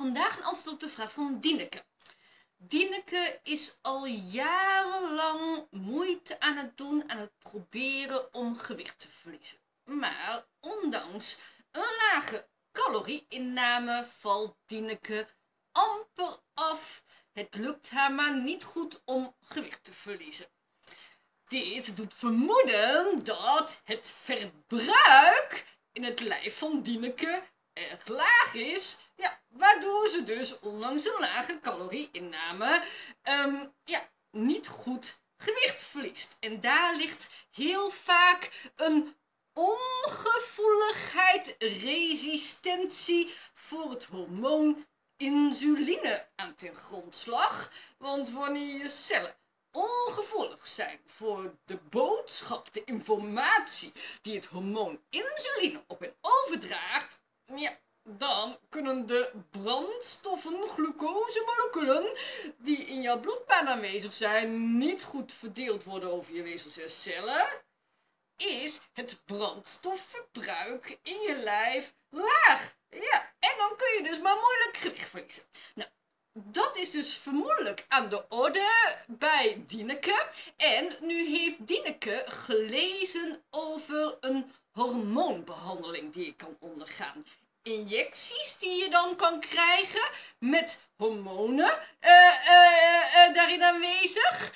Vandaag een antwoord op de vraag van Dieneke. Dieneke is al jarenlang moeite aan het doen, aan het proberen om gewicht te verliezen. Maar ondanks een lage calorieinname valt Dieneke amper af. Het lukt haar maar niet goed om gewicht te verliezen. Dit doet vermoeden dat het verbruik in het lijf van Dieneke erg laag is. Ja, waardoor ze dus ondanks een lage calorieinname um, ja, niet goed gewicht verliest. En daar ligt heel vaak een ongevoeligheid, resistentie voor het hormoon insuline aan ten grondslag. Want wanneer je cellen ongevoelig zijn voor de boodschap, de informatie die het hormoon insuline op hen overdraagt, ja, dan kunnen de brandstoffen, glucosemoleculen, die in jouw bloedbaan aanwezig zijn, niet goed verdeeld worden over je weefselcellen. Is het brandstofverbruik in je lijf laag. Ja, en dan kun je dus maar moeilijk gewicht verliezen. Nou, dat is dus vermoedelijk aan de orde bij Dieneke. En nu heeft Dieneke gelezen over een hormoonbehandeling die je kan ondergaan. Injecties die je dan kan krijgen met hormonen uh, daarin aanwezig.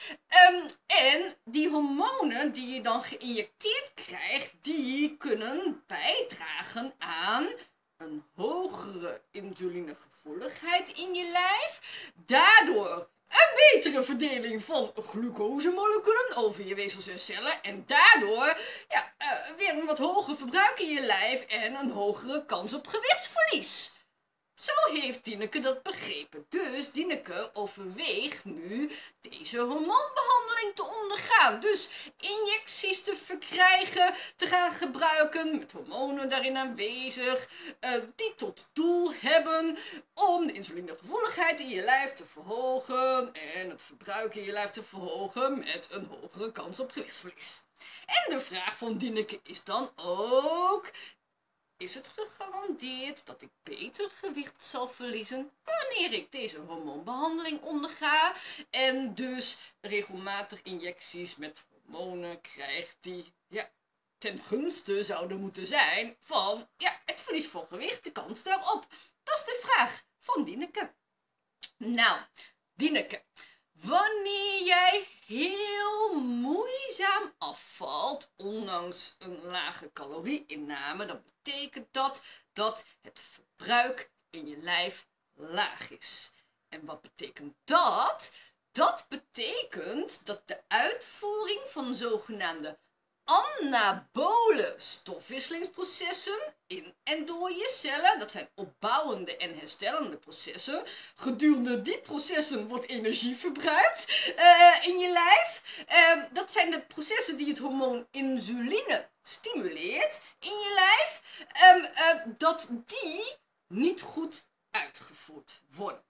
Um, en die hormonen die je dan geïnjecteerd krijgt, die kunnen bijdragen aan een hogere insulinegevoeligheid in je lijf. Daardoor een betere verdeling van glucosemoleculen over je weefsels en cellen. En daardoor ja, uh, weer een wat hoger verbruik in je lijf en een hogere kans op gewichtsverlies. Zo heeft Dineke dat begrepen. Dus Dineke overweegt nu deze hormoonbehandeling te ondergaan. Dus injecties te verkrijgen, te gaan gebruiken met hormonen daarin aanwezig. Uh, die tot doel hebben om de insulinegevoeligheid in je lijf te verhogen. En het verbruik in je lijf te verhogen met een hogere kans op gewichtsverlies. En de vraag van Dineke is dan ook, is het gegarandeerd dat ik beter gewicht zal verliezen wanneer ik deze hormoonbehandeling onderga en dus regelmatig injecties met hormonen krijg die ja, ten gunste zouden moeten zijn van ja, het verlies van gewicht, de kans daarop. Dat is de vraag van Dieneke. Nou, Dieneke, wanneer jij heel afvalt, ondanks een lage calorieinname, dan betekent dat dat het verbruik in je lijf laag is. En wat betekent dat? Dat betekent dat de uitvoering van zogenaamde anabole stofwisselingsprocessen in en door je cellen. Dat zijn opbouwende en herstellende processen. Gedurende die processen wordt energie verbruikt uh, in je lijf. Uh, dat zijn de processen die het hormoon insuline stimuleert in je lijf. Um, uh, dat die niet goed uitgevoerd worden.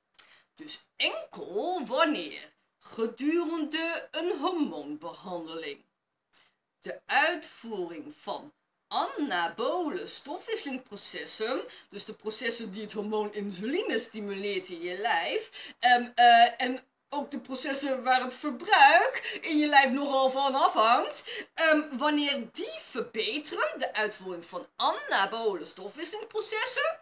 Dus enkel wanneer gedurende een hormoonbehandeling de uitvoering van anabole stofwisselingprocessen, dus de processen die het hormoon insuline stimuleert in je lijf, um, uh, en ook de processen waar het verbruik in je lijf nogal van afhangt, um, wanneer die verbeteren, de uitvoering van anabole stofwisselingprocessen,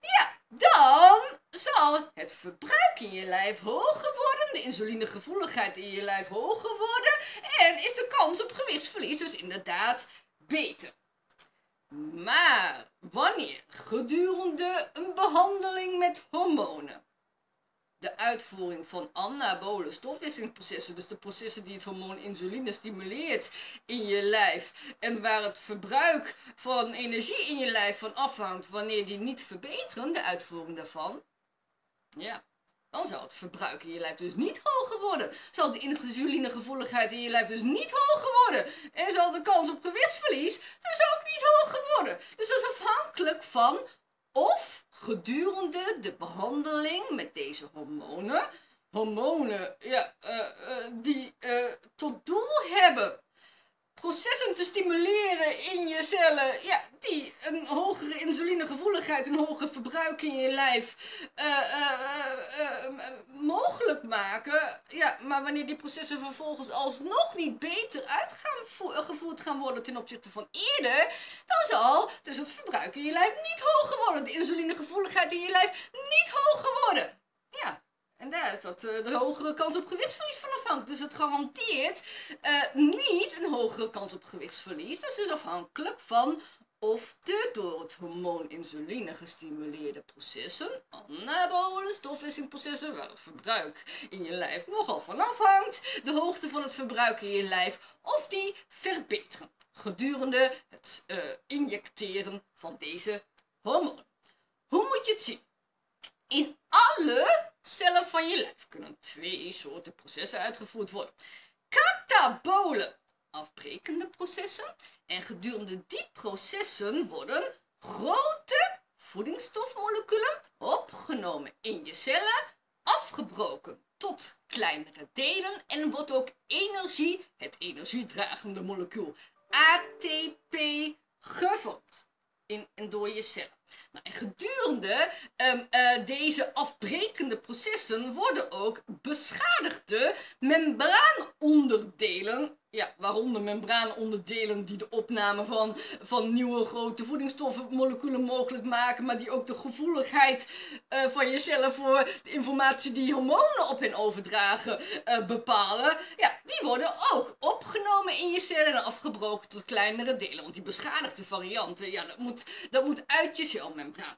ja, dan zal het verbruik in je lijf hoger worden, de insulinegevoeligheid in je lijf hoger worden en is de kans op gewichtsverlies dus inderdaad beter. Maar wanneer gedurende een behandeling met uitvoering van anabole stofwisselingsprocessen, dus de processen die het hormoon insuline stimuleert in je lijf en waar het verbruik van energie in je lijf van afhangt wanneer die niet verbeteren, de uitvoering daarvan, ja, dan zal het verbruik in je lijf dus niet hoger worden. Zal de insulinegevoeligheid in je lijf dus niet hoger worden. En zal de kans op gewichtsverlies dus ook niet hoger worden. Dus dat is afhankelijk van of gedurende de behandeling met deze hormonen, hormonen ja, uh, uh, die uh, tot doel hebben processen te stimuleren in je cellen, ja, die een hogere insulinegevoeligheid, een hoger verbruik in je lijf uh, mogelijk maken. Ja, maar wanneer die processen vervolgens alsnog niet beter uitgevoerd gaan worden ten opzichte van eerder, dan zal dus het verbruik in je lijf niet hoger worden. De insulinegevoeligheid in je lijf niet hoger worden. Ja, en daar is dat uh, de hogere kans op gewichtsverlies van afhankelijk. Dus het garandeert uh, niet een hogere kans op gewichtsverlies. Dat is dus afhankelijk van of de door het hormoon insuline gestimuleerde processen, anabole stofwisselingsprocessen, waar het verbruik in je lijf nogal van afhangt, de hoogte van het verbruik in je lijf, of die verbeteren gedurende het uh, injecteren van deze hormoon. Hoe moet je het zien? In alle cellen van je lijf kunnen twee soorten processen uitgevoerd worden. Katabole, afbrekende processen. En gedurende die processen worden grote voedingsstofmoleculen opgenomen in je cellen, afgebroken tot kleinere delen en wordt ook energie, het energiedragende molecuul ATP, gevormd in en door je cellen. Nou, en gedurende um, uh, deze afbrekende processen worden ook beschadigde membraanonderdelen ja, waaronder membraanonderdelen die de opname van, van nieuwe grote voedingsstoffenmoleculen mogelijk maken, maar die ook de gevoeligheid uh, van je cellen voor de informatie die hormonen op hen overdragen uh, bepalen. Ja, die worden ook opgenomen in je cellen en afgebroken tot kleinere delen. Want die beschadigde varianten, ja, dat moet, dat moet uit je celmembraan.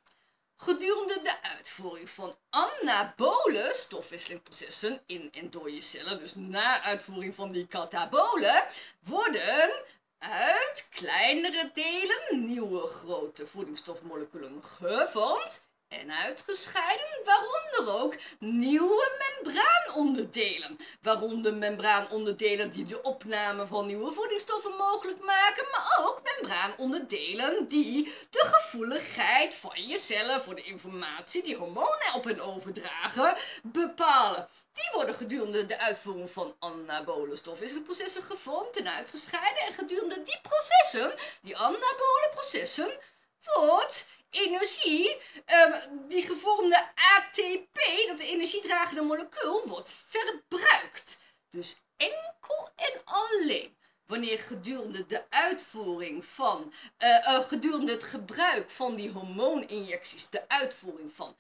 Gedurende de uitvoering van anabole stofwisselingprocessen in en door je cellen, dus na uitvoering van die katabolen, worden uit kleinere delen nieuwe grote voedingsstofmoleculen gevormd en uitgescheiden, waaronder ook nieuwe membraanonderdelen. Waaronder membraanonderdelen die de opname van nieuwe voedingsstoffen mogelijk maken, maar ook membraanonderdelen die de gevoeligheid van je cellen voor de informatie die hormonen op hen overdragen bepalen. Die worden gedurende de uitvoering van anabole stofwisselprocessen gevormd en uitgescheiden. En gedurende die processen, die anabole processen, wordt energie, um, die gevormde ATP, dat de energiedragende molecuul, wordt verbruikt. Dus enkel en alleen wanneer gedurende de uitvoering van, uh, uh, gedurende het gebruik van die hormooninjecties, de uitvoering van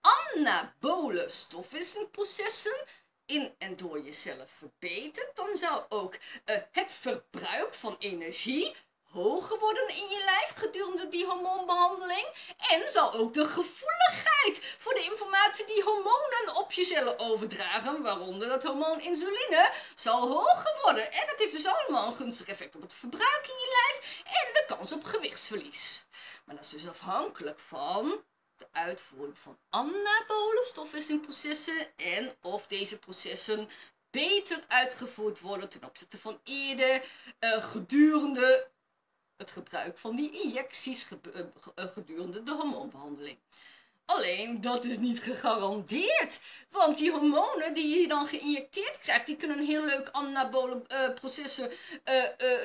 anabole stofwisselingprocessen in en door je cellen verbetert, dan zou ook uh, het verbruik van energie hoger worden in je lijf gedurende die hormoonbehandeling. En zal ook de gevoeligheid voor de informatie die hormonen op je cellen overdragen, waaronder dat hormoon insuline, zal hoger worden. En dat heeft dus allemaal een gunstig effect op het verbruik in je lijf en de kans op gewichtsverlies. Maar dat is dus afhankelijk van de uitvoering van anabole stofwisselingprocessen en of deze processen beter uitgevoerd worden ten opzichte van eerder uh, gedurende het gebruik van die injecties eh, eh, gedurende de hormoonbehandeling. Alleen, dat is niet gegarandeerd. Want die hormonen die je dan geïnjecteerd krijgt, die kunnen heel leuk anabole uh, processen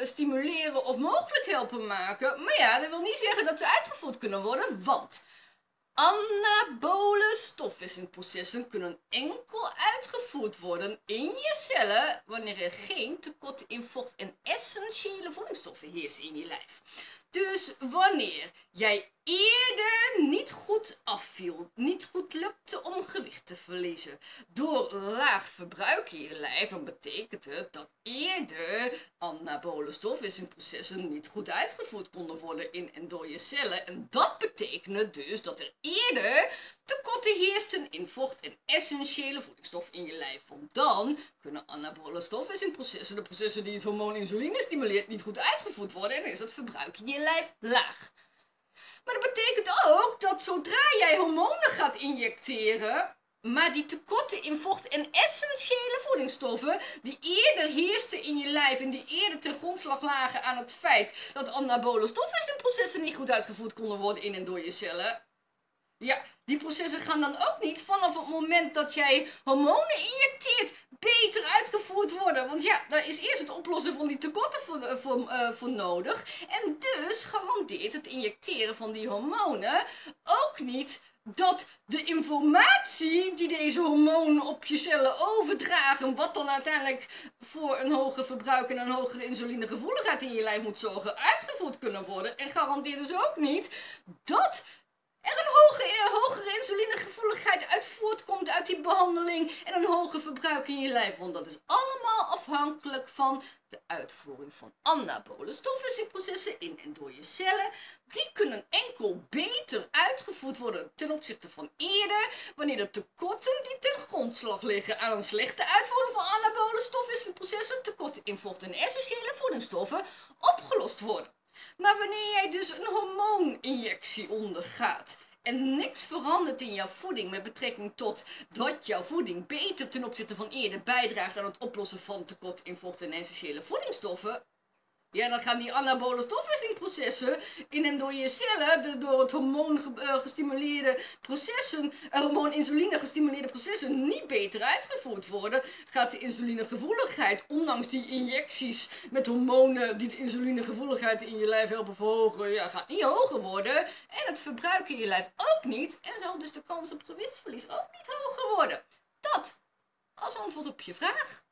stimuleren of mogelijk helpen maken. Maar ja, dat wil niet zeggen dat ze uitgevoerd kunnen worden, want Anabole stofwisselingprocessen kunnen enkel uitgevoerd worden in je cellen wanneer er geen tekort in vocht en essentiële voedingsstoffen heersen in je lijf. Dus wanneer jij eerder niet goed afviel, niet goed lukte om gewicht te verliezen door laag verbruik in je lijf, dan betekent het dat eerder anabole stofwisselingprocessen niet goed uitgevoerd konden worden in en door je cellen. En dat betekent dus dat er eerder tekorten heersten in vocht en essentiële voedingsstof in je lijf. Want dan kunnen anabole stofwisselingprocessen, de processen die het hormoon insuline stimuleert, niet goed uitgevoerd worden en is het verbruik in je lijf laag. Maar dat betekent ook dat zodra jij hormonen gaat injecteren, maar die tekorten in vocht en essentiële voedingsstoffen, die eerder heersten in je lijf en die eerder ten grondslag lagen aan het feit dat anabole stofwisselprocessen niet goed uitgevoerd konden worden in en door je cellen. Ja, die processen gaan dan ook niet vanaf het moment dat jij hormonen injecteert beter uitgevoerd worden. Want ja, daar is eerst het oplossen van die tekorten voor, eh, voor, uh, voor nodig. En dus garandeert het injecteren van die hormonen ook niet dat de informatie die deze hormonen op je cellen overdragen, wat dan uiteindelijk voor een hoger verbruik en een hogere insulinegevoeligheid in je lijf moet zorgen, uitgevoerd kunnen worden. En garandeert dus ook niet dat er een hoge, hogere insulinegevoeligheid uit voortkomt uit die behandeling en een hoger verbruik in je lijf. Want dat is allemaal afhankelijk van de uitvoering van anabole stofwisselingsprocessen in en door je cellen. Die kunnen enkel beter uitgevoerd worden ten opzichte van eerder, wanneer de tekorten die ten grondslag liggen aan een slechte uitvoering van anabole stofwisselingsprocessen, tekorten in en essentiële voedingsstoffen, opgelost worden. Maar wanneer jij dus een hormooninjectie ondergaat en niks verandert in jouw voeding met betrekking tot dat jouw voeding beter ten opzichte van eerder bijdraagt aan het oplossen van tekort in vocht en essentiële voedingsstoffen, ja, dan gaan die anabole stofwisselingsprocessen in en door je cellen, de, door het hormoon uh, gestimuleerde processen, uh, hormoon-insuline gestimuleerde processen niet beter uitgevoerd worden. Gaat de insulinegevoeligheid, ondanks die injecties met hormonen die de insulinegevoeligheid in je lijf helpen verhogen, ja, gaat niet hoger worden. En het verbruik in je lijf ook niet. En zal dus de kans op gewichtsverlies ook niet hoger worden. Dat als antwoord op je vraag.